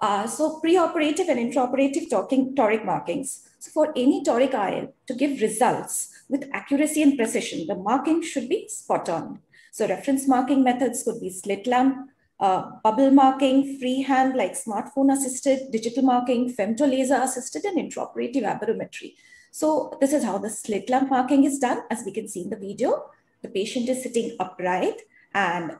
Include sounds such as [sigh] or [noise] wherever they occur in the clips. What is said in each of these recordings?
Uh, so preoperative and intraoperative talking, toric markings. So for any toric IOL to give results with accuracy and precision, the marking should be spot on. So reference marking methods could be slit lamp, uh, bubble marking, freehand like smartphone assisted, digital marking, femto laser assisted, and intraoperative aberrometry. So this is how the slit lamp marking is done. As we can see in the video, the patient is sitting upright and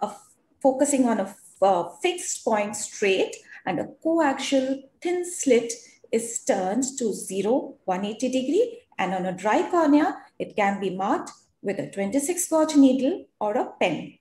focusing on a uh, fixed point straight and a coaxial thin slit is turned to 0, 180 degree and on a dry cornea, it can be marked with a 26 gauge needle or a pen.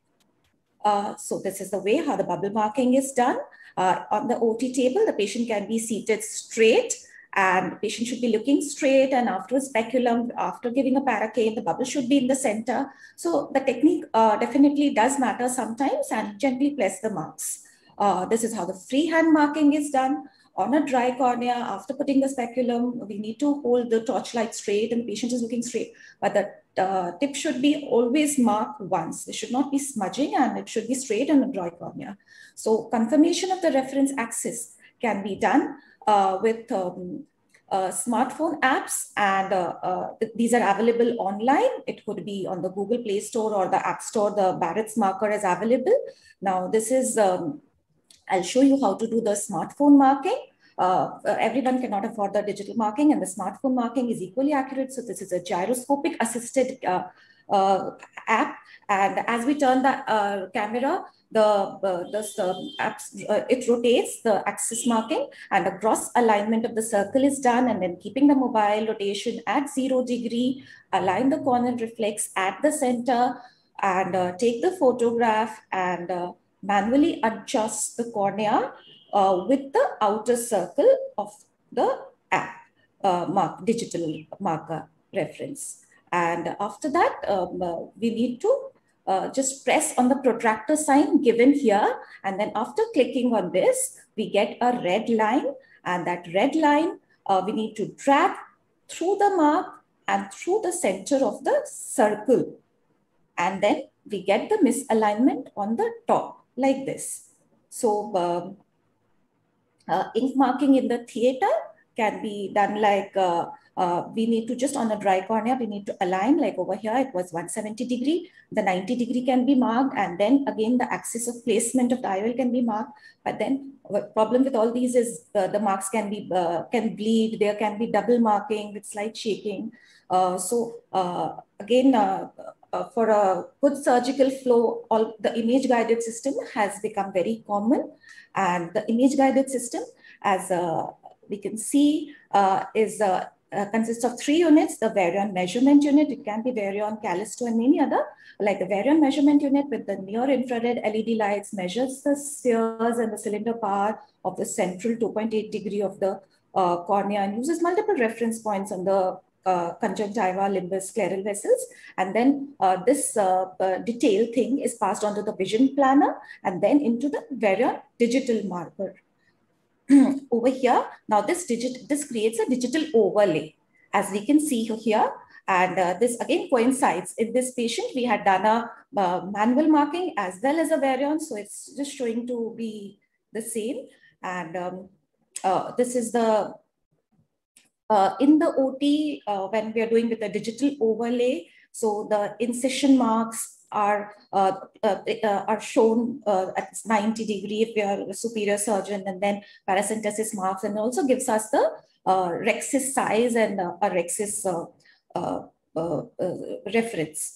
Uh, so this is the way how the bubble marking is done. Uh, on the OT table, the patient can be seated straight and the patient should be looking straight and after a speculum, after giving a paracaine, the bubble should be in the center. So the technique uh, definitely does matter sometimes and gently place the marks. Uh, this is how the freehand marking is done. On a dry cornea, after putting the speculum, we need to hold the torchlight straight and the patient is looking straight. But the uh, tip should be always marked once. It should not be smudging and it should be straight on a dry cornea. So confirmation of the reference axis can be done uh, with um, uh, smartphone apps and uh, uh, these are available online. It could be on the Google Play Store or the App Store. The Barrett's marker is available. Now this is, um, I'll show you how to do the smartphone marking. Uh, everyone cannot afford the digital marking and the smartphone marking is equally accurate. So this is a gyroscopic assisted uh, uh, app. And as we turn the camera, the, uh, the uh, uh, it rotates the axis marking and the cross alignment of the circle is done and then keeping the mobile rotation at zero degree, align the corneal reflex at the center and uh, take the photograph and uh, manually adjust the cornea uh, with the outer circle of the app mark, digital marker reference. And after that, um, we need to uh, just press on the protractor sign given here. And then after clicking on this, we get a red line. And that red line, uh, we need to drag through the mark and through the center of the circle. And then we get the misalignment on the top like this. So um, uh, ink marking in the theater can be done like uh, uh, we need to just on a dry cornea, we need to align like over here, it was 170 degree, the 90 degree can be marked. And then again, the axis of placement of the IOL can be marked. But then the problem with all these is uh, the marks can be, uh, can bleed. There can be double marking with slight shaking. Uh, so uh, again, uh, for a good surgical flow, all the image guided system has become very common. And the image guided system, as we can see, is uh, consists of three units, the Verion measurement unit, it can be Verion Callisto and any other, like the Verion measurement unit with the near infrared LED lights measures the spheres and the cylinder power of the central 2.8 degree of the uh, cornea and uses multiple reference points on the uh, conjunctiva, limbus, scleral vessels. And then uh, this uh, detail thing is passed on to the vision planner and then into the Verion digital marker. [clears throat] over here, now this digit, this creates a digital overlay. As we can see here, and uh, this again coincides. In this patient, we had done a uh, manual marking as well as a Verion. So it's just showing to be the same. And um, uh, this is the, uh, in the OT, uh, when we are doing with the digital overlay, so the incision marks are uh, uh, uh, are shown uh, at 90 degree if we are a superior surgeon and then paracentesis marks and also gives us the uh, rhexis size and uh, a rhexis reference.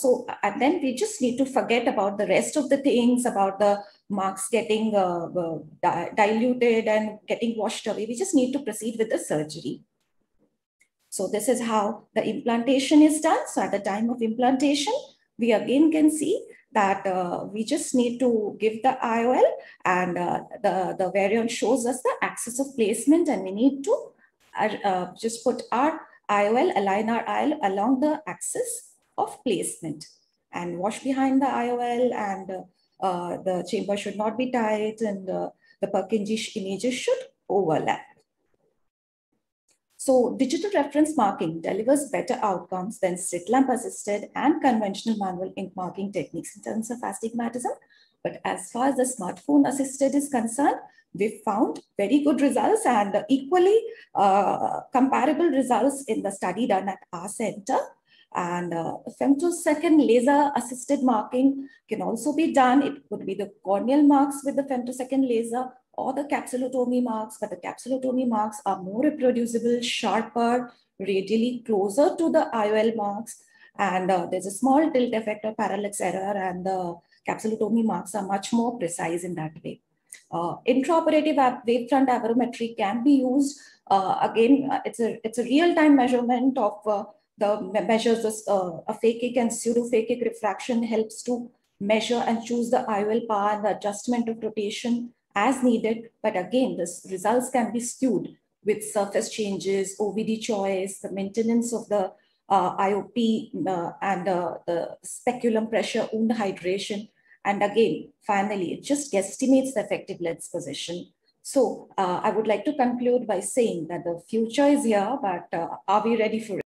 so and then we just need to forget about the rest of the things about the marks getting di diluted and getting washed away. We just need to proceed with the surgery. So this is how the implantation is done. So at the time of implantation, we again can see that uh, we just need to give the IOL and uh, the, the Verion shows us the axis of placement and we need to uh, uh just put our IOL, align our IOL along the axis of placement and wash behind the IOL and uh, the chamber should not be tight and uh, the Purkinje images should overlap. So digital reference marking delivers better outcomes than slit lamp assisted and conventional manual ink marking techniques in terms of astigmatism. But as far as the smartphone assisted is concerned, we found very good results and equally uh, comparable results in the study done at our center. And uh, femtosecond laser assisted marking can also be done. It could be the corneal marks with the femtosecond laser or the capsulotomy marks, but the capsulotomy marks are more reproducible, sharper, radially closer to the IOL marks. And uh, there's a small tilt effect or parallax error and the capsulotomy marks are much more precise in that way. Uh, intraoperative wavefront aberrometry can be used. Uh, again, uh, it's a it's a real-time measurement of uh, the measures this, uh, aphakic and pseudo-phakic refraction helps to measure and choose the IOL power and the adjustment of rotation as needed. But again, the results can be skewed with surface changes, OVD choice, the maintenance of the uh, IOP uh, and uh, the speculum pressure, wound hydration. And again, finally, it just guesstimates the effective lens position. So uh, I would like to conclude by saying that the future is here, but uh, are we ready for it?